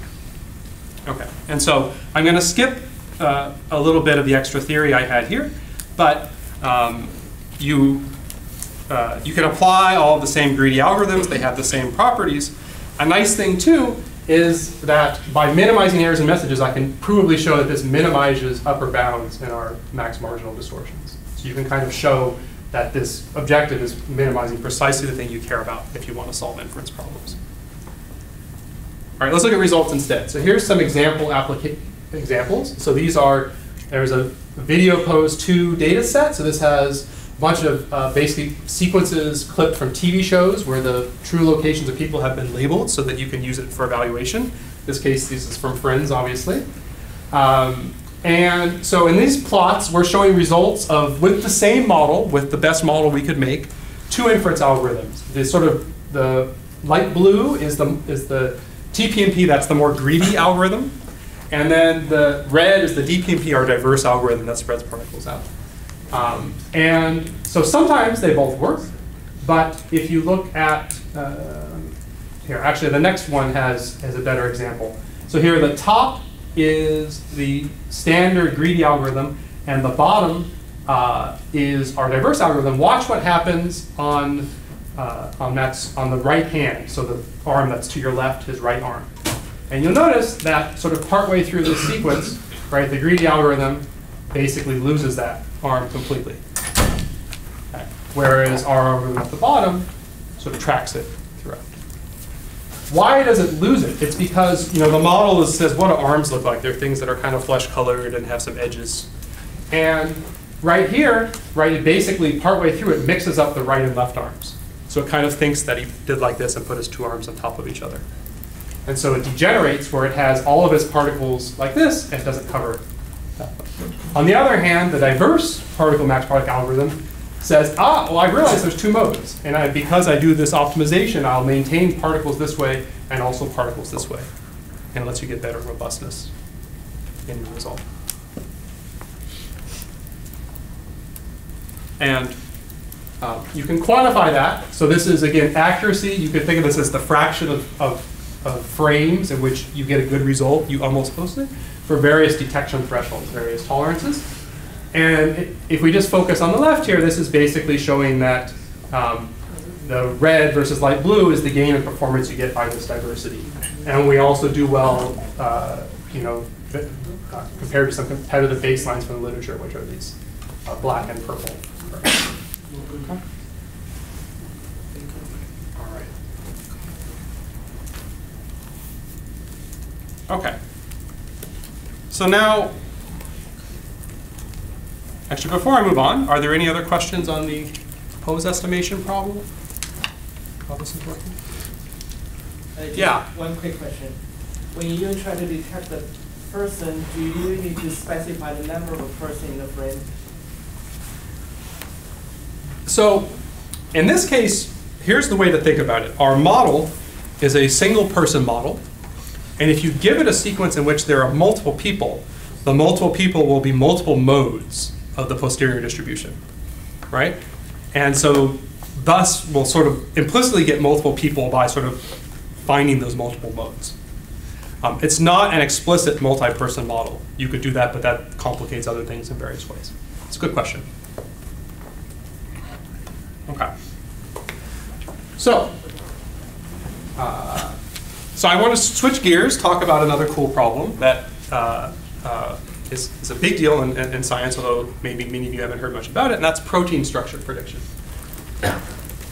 Okay. And so I'm going to skip uh, a little bit of the extra theory I had here, but um, you uh, you can apply all the same greedy algorithms. They have the same properties. A nice thing too is that by minimizing errors and messages, I can provably show that this minimizes upper bounds in our max marginal distortions. So you can kind of show that this objective is minimizing precisely the thing you care about if you want to solve inference problems. All right, let's look at results instead. So here's some example examples. So these are, there's a video pose 2 data set. So this has bunch of uh, basically sequences clipped from TV shows where the true locations of people have been labeled so that you can use it for evaluation. In this case, this is from Friends, obviously. Um, and so in these plots, we're showing results of, with the same model, with the best model we could make, two inference algorithms. The sort of, the light blue is the, is the TPMP, that's the more greedy algorithm. And then the red is the DPMP, our diverse algorithm that spreads particles out. Um, and so sometimes they both work, but if you look at, uh, here, actually the next one has, has a better example. So here the top is the standard greedy algorithm, and the bottom uh, is our diverse algorithm. Watch what happens on, uh, on, that's on the right hand, so the arm that's to your left, his right arm. And you'll notice that sort of partway through this sequence, right, the greedy algorithm basically loses that arm completely. Okay. Whereas our algorithm at the bottom sort of tracks it throughout. Why does it lose it? It's because you know the model is, says what do arms look like? They're things that are kind of flesh colored and have some edges. And right here, right, it basically partway through it mixes up the right and left arms. So it kind of thinks that he did like this and put his two arms on top of each other. And so it degenerates where it has all of its particles like this and doesn't cover. On the other hand, the diverse particle max product algorithm says, ah, well, I realize there's two modes. And I, because I do this optimization, I'll maintain particles this way and also particles this way. And it lets you get better robustness in your result. And um, you can quantify that. So this is, again, accuracy. You could think of this as the fraction of, of, of frames in which you get a good result, you almost post it, for various detection thresholds, various tolerances. And if we just focus on the left here, this is basically showing that um, the red versus light blue is the gain in performance you get by this diversity. And we also do well, uh, you know, uh, compared to some competitive baselines from the literature, which are these uh, black and purple. Okay. All right. Okay. So now, Actually, before I move on, are there any other questions on the pose estimation problem? How this is working? Uh, Yeah. One quick question. When you try to detect the person, do you need to specify the number of a person in the frame? So, in this case, here's the way to think about it. Our model is a single person model, and if you give it a sequence in which there are multiple people, the multiple people will be multiple modes of the posterior distribution, right? And so, thus, we'll sort of implicitly get multiple people by sort of finding those multiple modes. Um, it's not an explicit multi-person model. You could do that, but that complicates other things in various ways. It's a good question. Okay. So, uh, so I want to switch gears, talk about another cool problem that uh, uh, is, is a big deal in, in, in science, although maybe many of you haven't heard much about it, and that's protein structure prediction.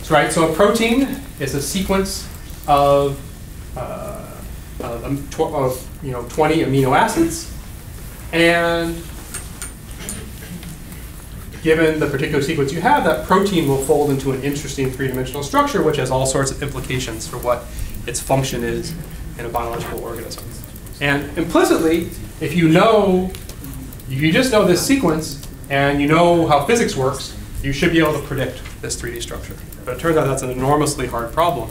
So, right, so a protein is a sequence of, uh, of, um, of you know, 20 amino acids, and given the particular sequence you have, that protein will fold into an interesting three-dimensional structure, which has all sorts of implications for what its function is in a biological organism. And implicitly, if you know, if you just know this sequence and you know how physics works, you should be able to predict this 3D structure. But it turns out that's an enormously hard problem.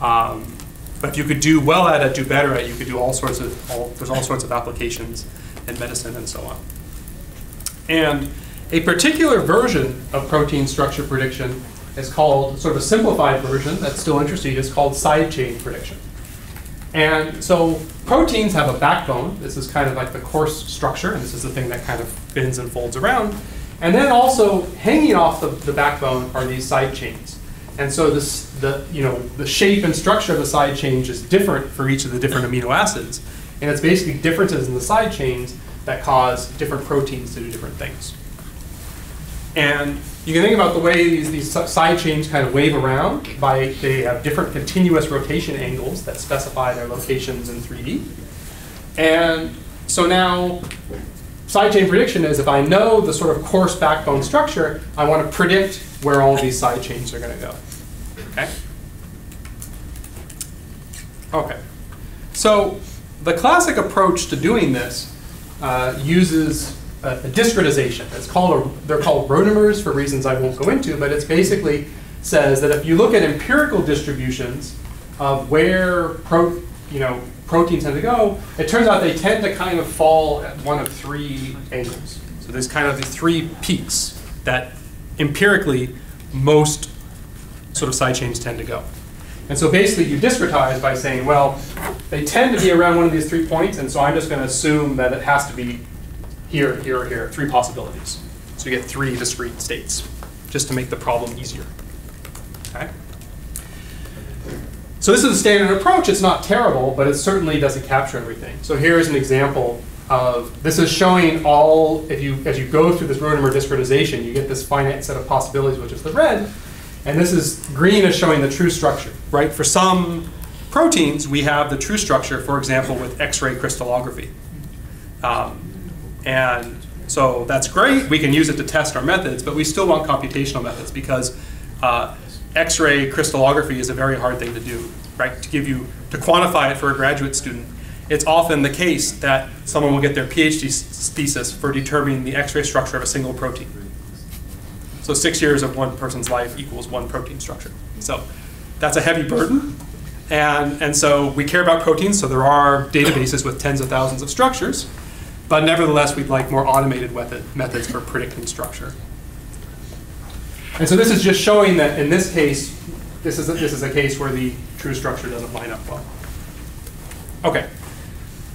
Um, but if you could do well at it, do better at it, you could do all sorts of, all, there's all sorts of applications in medicine and so on. And a particular version of protein structure prediction is called, sort of a simplified version that's still interesting, is called side chain prediction. And so proteins have a backbone. This is kind of like the coarse structure, and this is the thing that kind of bends and folds around. And then also hanging off the, the backbone are these side chains. And so this, the, you know, the shape and structure of the side chains is different for each of the different amino acids. And it's basically differences in the side chains that cause different proteins to do different things. And you can think about the way these, these side chains kind of wave around by they have different continuous rotation angles that specify their locations in 3D. And so now side chain prediction is if I know the sort of coarse backbone structure, I want to predict where all these side chains are going to go. Okay? Okay. So the classic approach to doing this uh, uses a, a discretization. It's called a, they're called rotamers for reasons I won't go into, but it's basically says that if you look at empirical distributions of where pro, you know proteins tend to go, it turns out they tend to kind of fall at one of three angles. So there's kind of the three peaks that empirically most sort of side chains tend to go. And so basically you discretize by saying, well, they tend to be around one of these three points, and so I'm just going to assume that it has to be here, here, or here, three possibilities. So you get three discrete states, just to make the problem easier. Okay? So this is a standard approach. It's not terrible, but it certainly doesn't capture everything. So here's an example of, this is showing all, if you, as you go through this rotamer discretization, you get this finite set of possibilities, which is the red. And this is, green is showing the true structure, right? For some proteins, we have the true structure, for example, with X-ray crystallography. Um, and so that's great. We can use it to test our methods, but we still want computational methods because uh, X-ray crystallography is a very hard thing to do, right? To give you, to quantify it for a graduate student, it's often the case that someone will get their PhD thesis for determining the X-ray structure of a single protein. So six years of one person's life equals one protein structure. So that's a heavy burden. And, and so we care about proteins, so there are databases with tens of thousands of structures. But nevertheless, we'd like more automated method, methods for predicting structure. And so this is just showing that in this case, this is a, this is a case where the true structure doesn't line up well. Okay.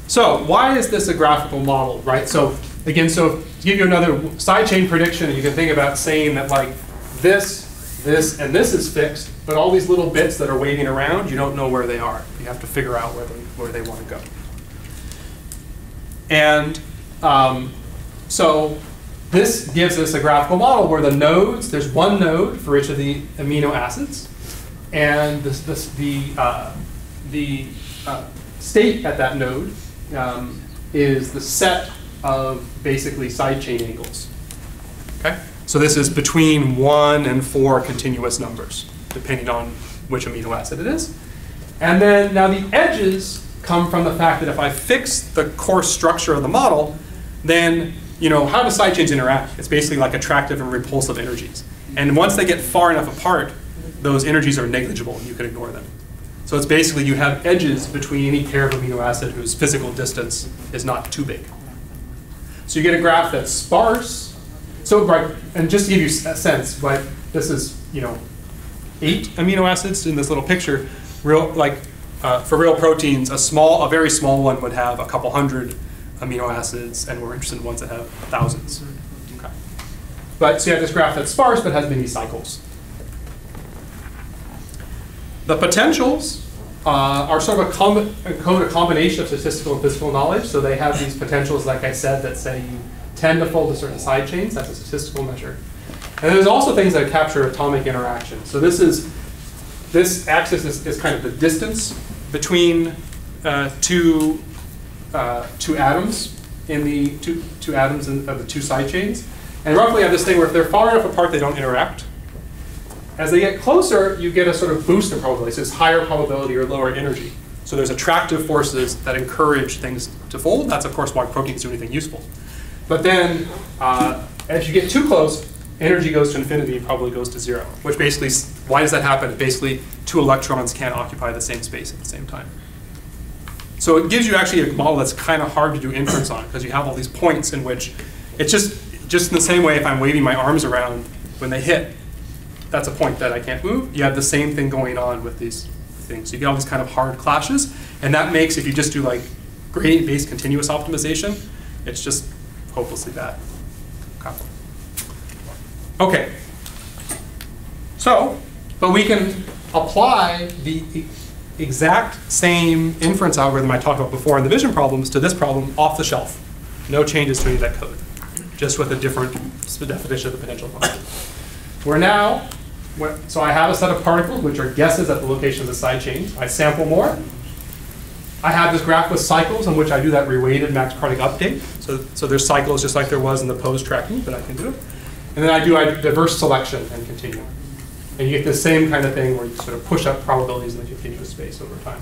So why is this a graphical model, right? So again, so to give you another sidechain prediction, you can think about saying that like this, this, and this is fixed, but all these little bits that are waving around, you don't know where they are. You have to figure out where they, where they want to go. And um, so this gives us a graphical model where the nodes, there's one node for each of the amino acids, and this, this, the, uh, the uh, state at that node um, is the set of basically side chain angles. Okay? So this is between one and four continuous numbers, depending on which amino acid it is. And then now the edges come from the fact that if I fix the coarse structure of the model, then you know how do side chains interact? It's basically like attractive and repulsive energies. And once they get far enough apart, those energies are negligible and you can ignore them. So it's basically you have edges between any pair of amino acid whose physical distance is not too big. So you get a graph that's sparse. So right, and just to give you a sense, right, this is you know eight amino acids in this little picture. Real like uh, for real proteins, a small, a very small one would have a couple hundred amino acids, and we're interested in ones that have thousands. Okay. But so you have this graph that's sparse but has many cycles. The potentials uh, are sort of a, com- a combination of statistical and physical knowledge. So they have these potentials, like I said, that say you tend to fold to certain side chains. That's a statistical measure. And there's also things that capture atomic interaction. So this is this axis is, is kind of the distance between uh, two uh, two atoms in the two two atoms in, of the two side chains. And roughly have this thing where if they're far enough apart, they don't interact. As they get closer, you get a sort of boost in probability. So it's higher probability or lower energy. So there's attractive forces that encourage things to fold. That's of course why proteins do anything useful. But then uh, as you get too close, energy goes to infinity, probably goes to zero. Which basically, why does that happen? Basically, two electrons can't occupy the same space at the same time. So it gives you actually a model that's kind of hard to do inference on because you have all these points in which it's just just in the same way if I'm waving my arms around when they hit, that's a point that I can't move. You have the same thing going on with these things. You get all these kind of hard clashes, and that makes if you just do like gradient-based continuous optimization, it's just hopelessly bad. Okay. okay. So, but we can apply the exact same inference algorithm I talked about before in the vision problems to this problem off the shelf. No changes to any of that code, just with a different definition of the potential function. We're now, so I have a set of particles which are guesses at the location of the side chains. I sample more. I have this graph with cycles in which I do that reweighted max product update. So, so there's cycles just like there was in the pose tracking, but I can do it. And then I do a diverse selection and continue. And you get the same kind of thing where you sort of push up probabilities in the continuous space over time.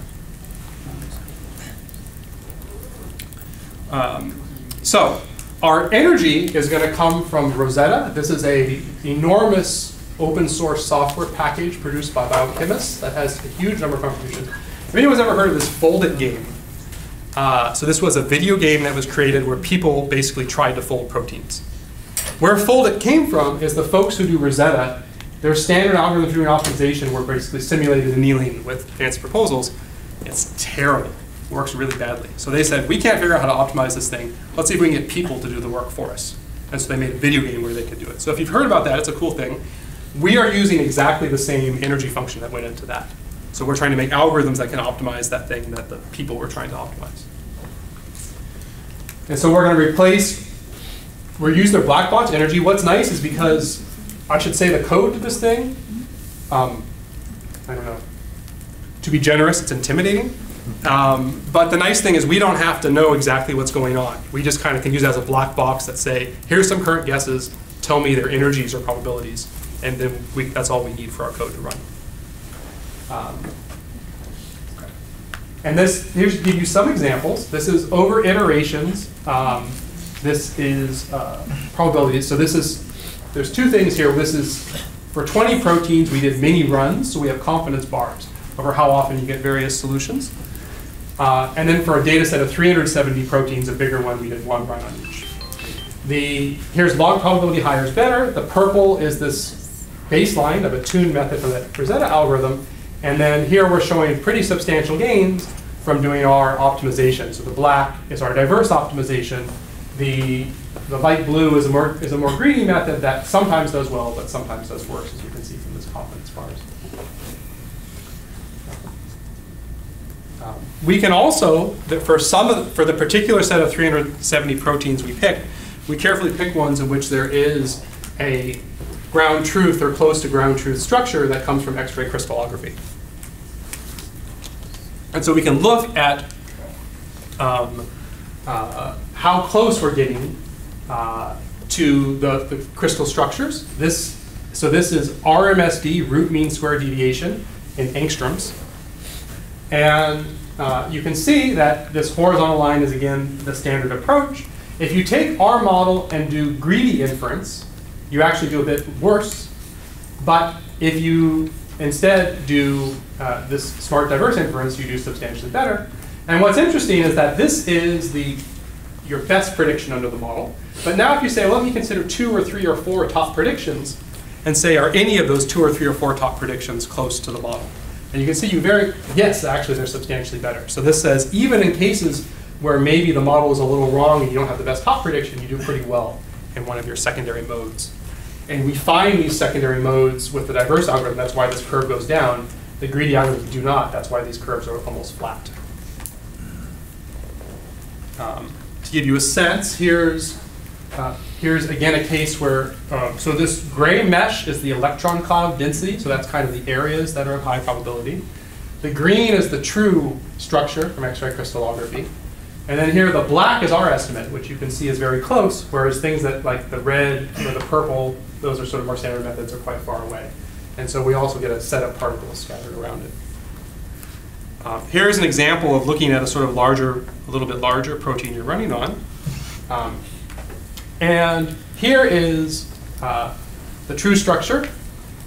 Um, so our energy is going to come from Rosetta. This is a enormous open source software package produced by biochemists that has a huge number of contributions. If anyone's ever heard of this Foldit game, uh, so this was a video game that was created where people basically tried to fold proteins. Where Foldit came from is the folks who do Rosetta their standard algorithm for doing optimization were basically simulated annealing with fancy proposals. It's terrible. Works really badly. So they said, we can't figure out how to optimize this thing. Let's see if we can get people to do the work for us. And so they made a video game where they could do it. So if you've heard about that, it's a cool thing. We are using exactly the same energy function that went into that. So we're trying to make algorithms that can optimize that thing that the people were trying to optimize. And so we're going to replace, we're using their black box energy. What's nice is because I should say the code to this thing, um, I don't know. To be generous, it's intimidating. Um, but the nice thing is we don't have to know exactly what's going on. We just kind of can use it as a black box that say, here's some current guesses, tell me their energies or probabilities, and then we, that's all we need for our code to run. Um. And this, here's to give you some examples. This is over iterations. Um, this is uh, probabilities. So this is there's two things here. This is for 20 proteins, we did mini runs, so we have confidence bars over how often you get various solutions. Uh, and then for a data set of 370 proteins, a bigger one, we did one run on each. The, here's log probability higher is better. The purple is this baseline of a tuned method for the Rosetta algorithm. And then here we're showing pretty substantial gains from doing our optimization. So the black is our diverse optimization. The the light blue is a more is a more greedy method that sometimes does well, but sometimes does worse, as you can see from this confidence bars. Um, we can also, for some of for the particular set of 370 proteins we pick, we carefully pick ones in which there is a ground truth or close to ground truth structure that comes from X-ray crystallography. And so we can look at um, uh, how close we're getting uh, to the, the crystal structures. This, so this is RMSD, root mean square deviation, in angstroms. And uh, you can see that this horizontal line is again the standard approach. If you take our model and do greedy inference, you actually do a bit worse. But if you instead do uh, this smart diverse inference, you do substantially better. And what's interesting is that this is the your best prediction under the model. But now if you say, well, let me consider two or three or four top predictions, and say, are any of those two or three or four top predictions close to the model? And you can see you very, yes, actually they're substantially better. So this says even in cases where maybe the model is a little wrong and you don't have the best top prediction, you do pretty well in one of your secondary modes. And we find these secondary modes with the diverse algorithm, that's why this curve goes down. The greedy algorithms do not, that's why these curves are almost flat. Um, to give you a sense, here's, uh, here's again a case where, um, so this gray mesh is the electron cloud density, so that's kind of the areas that are of high probability. The green is the true structure from X-ray crystallography. And then here the black is our estimate, which you can see is very close, whereas things that like the red or the purple, those are sort of more standard methods, are quite far away. And so we also get a set of particles scattered around it. Uh, here's an example of looking at a sort of larger, a little bit larger protein you're running on. Um, and here is uh, the true structure.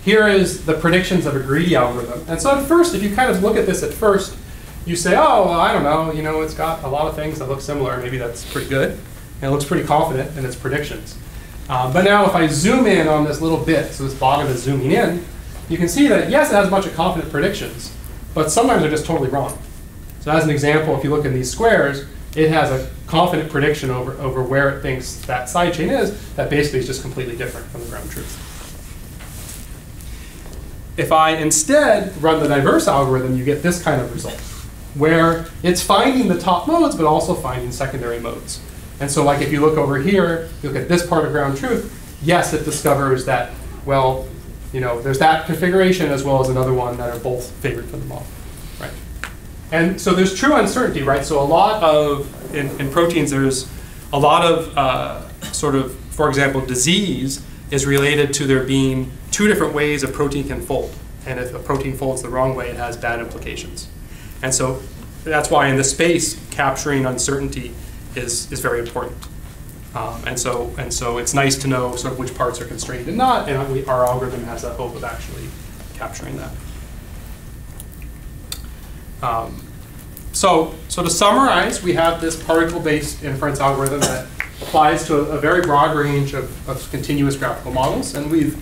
Here is the predictions of a greedy algorithm. And so at first, if you kind of look at this at first, you say, oh, well, I don't know, you know, it's got a lot of things that look similar. Maybe that's pretty good. And it looks pretty confident in its predictions. Uh, but now if I zoom in on this little bit, so this bottom is zooming in, you can see that, yes, it has a bunch of confident predictions, but sometimes they're just totally wrong. So as an example, if you look in these squares, it has a confident prediction over, over where it thinks that sidechain is that basically is just completely different from the ground truth. If I instead run the diverse algorithm, you get this kind of result, where it's finding the top modes, but also finding secondary modes. And so like if you look over here, you look at this part of ground truth, yes, it discovers that, well, you know, there's that configuration as well as another one that are both favored for the model, right? And so there's true uncertainty, right? So a lot of, in, in proteins, there's a lot of uh, sort of, for example, disease is related to there being two different ways a protein can fold. And if a protein folds the wrong way, it has bad implications. And so that's why in the space, capturing uncertainty is, is very important. Um, and so and so it's nice to know sort of which parts are constrained and not, and we, our algorithm has a hope of actually capturing that. Um, so, so to summarize, we have this particle-based inference algorithm that applies to a, a very broad range of, of, continuous graphical models, and we've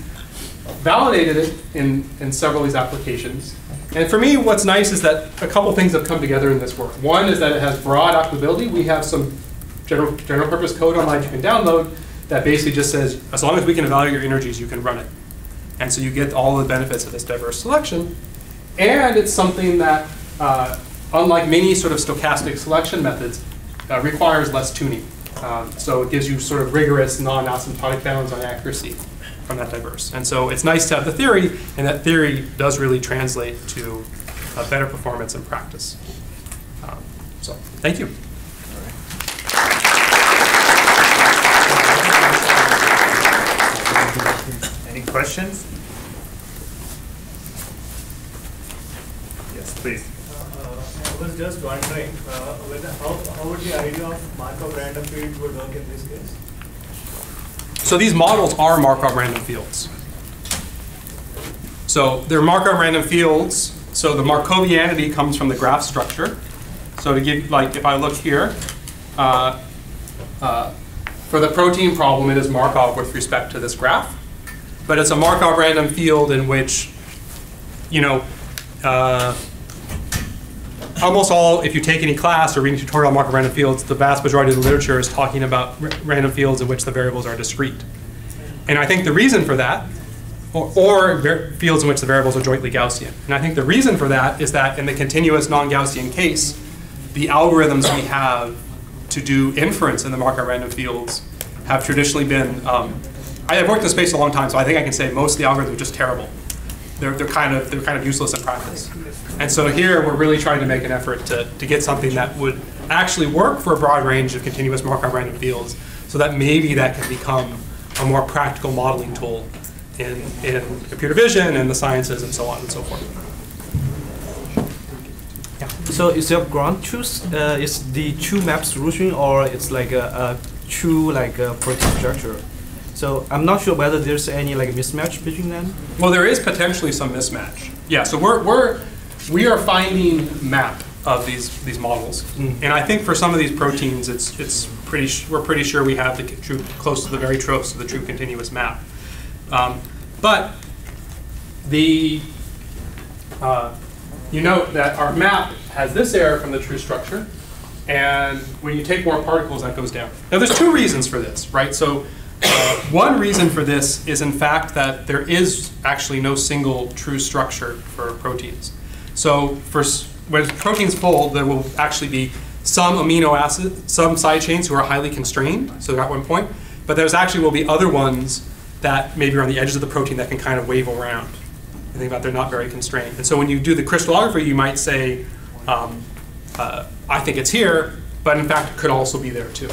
validated it in, in several of these applications. And for me, what's nice is that a couple things have come together in this work. One is that it has broad applicability. We have some general, general purpose code online you can download that basically just says, as long as we can evaluate your energies, you can run it. And so you get all the benefits of this diverse selection. And it's something that, uh, unlike many sort of stochastic selection methods, uh, requires less tuning. Um, so it gives you sort of rigorous non-asymptotic bounds on accuracy from that diverse. And so it's nice to have the theory, and that theory does really translate to a better performance in practice. Um, so thank you. Any questions? Yes, please. I was just wondering, uh, whether, how, how would the idea of Markov random field would work in this case? So these models are Markov random fields. So they're Markov random fields. So the Markovianity comes from the graph structure. So to give, like, if I look here, uh, uh, for the protein problem, it is Markov with respect to this graph but it's a Markov random field in which, you know, uh, almost all, if you take any class or read a tutorial on Markov random fields, the vast majority of the literature is talking about random fields in which the variables are discrete. And I think the reason for that, or, or fields in which the variables are jointly Gaussian. And I think the reason for that is that in the continuous non-Gaussian case, the algorithms we have to do inference in the Markov random fields have traditionally been um, I have worked in the space a long time, so I think I can say most of the algorithms are just terrible. They're, they're, kind of, they're kind of useless in practice. And so here we're really trying to make an effort to, to get something that would actually work for a broad range of continuous Markov random fields so that maybe that can become a more practical modeling tool in, in computer vision and the sciences and so on and so forth. Yeah. So is your ground truth uh, is the true map solution or it's like a, a true like a protein structure? So I'm not sure whether there's any like mismatch between them. Well, there is potentially some mismatch. Yeah, so we're, we're, we are finding map of these, these models. Mm. And I think for some of these proteins, it's, it's pretty, sh- we're pretty sure we have the true, close to the very close to the true continuous map. Um, But the, uh, you note that our map has this error from the true structure, and when you take more particles, that goes down. Now, there's two reasons for this, right? So, uh, one reason for this is in fact that there is actually no single true structure for proteins. So, for when proteins fold, there will actually be some amino acid, some side chains who are highly constrained, so they're at one point, but there's actually will be other ones that maybe are on the edges of the protein that can kind of wave around. You think about they're not very constrained. And so when you do the crystallography, you might say, um, uh, I think it's here, but in fact it could also be there too.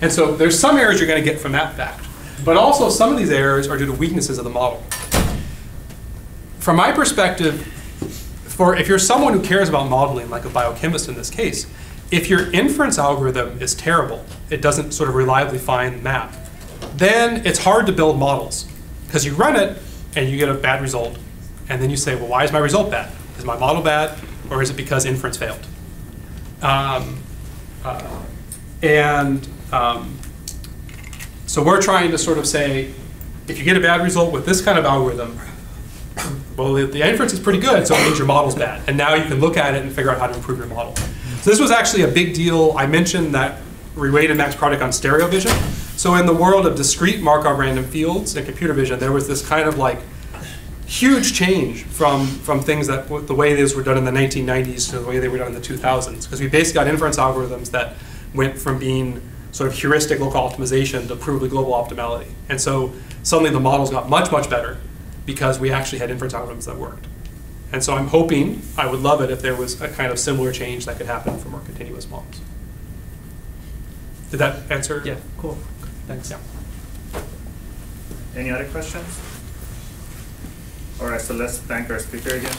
And so there's some errors you're going to get from that fact. But also some of these errors are due to weaknesses of the model. From my perspective, for if you're someone who cares about modeling, like a biochemist in this case, if your inference algorithm is terrible, it doesn't sort of reliably find the map, then it's hard to build models. Because you run it and you get a bad result, and then you say, well, why is my result bad? Is my model bad, or is it because inference failed? Um, uh, and um, so we're trying to sort of say, if you get a bad result with this kind of algorithm, well, the, the inference is pretty good, so it means your model's bad. And now you can look at it and figure out how to improve your model. So this was actually a big deal. I mentioned that reweighted Max product on stereo vision. So in the world of discrete Markov random fields and computer vision, there was this kind of like huge change from, from things that the way these were done in the 1990s to the way they were done in the 2000s. Because we basically got inference algorithms that went from being sort of heuristic local optimization to prove the global optimality. And so suddenly the models got much, much better because we actually had inference algorithms that worked. And so I'm hoping, I would love it if there was a kind of similar change that could happen for more continuous models. Did that answer? Yeah, cool. Thanks. Yeah. Any other questions? All right, so let's thank our speaker again.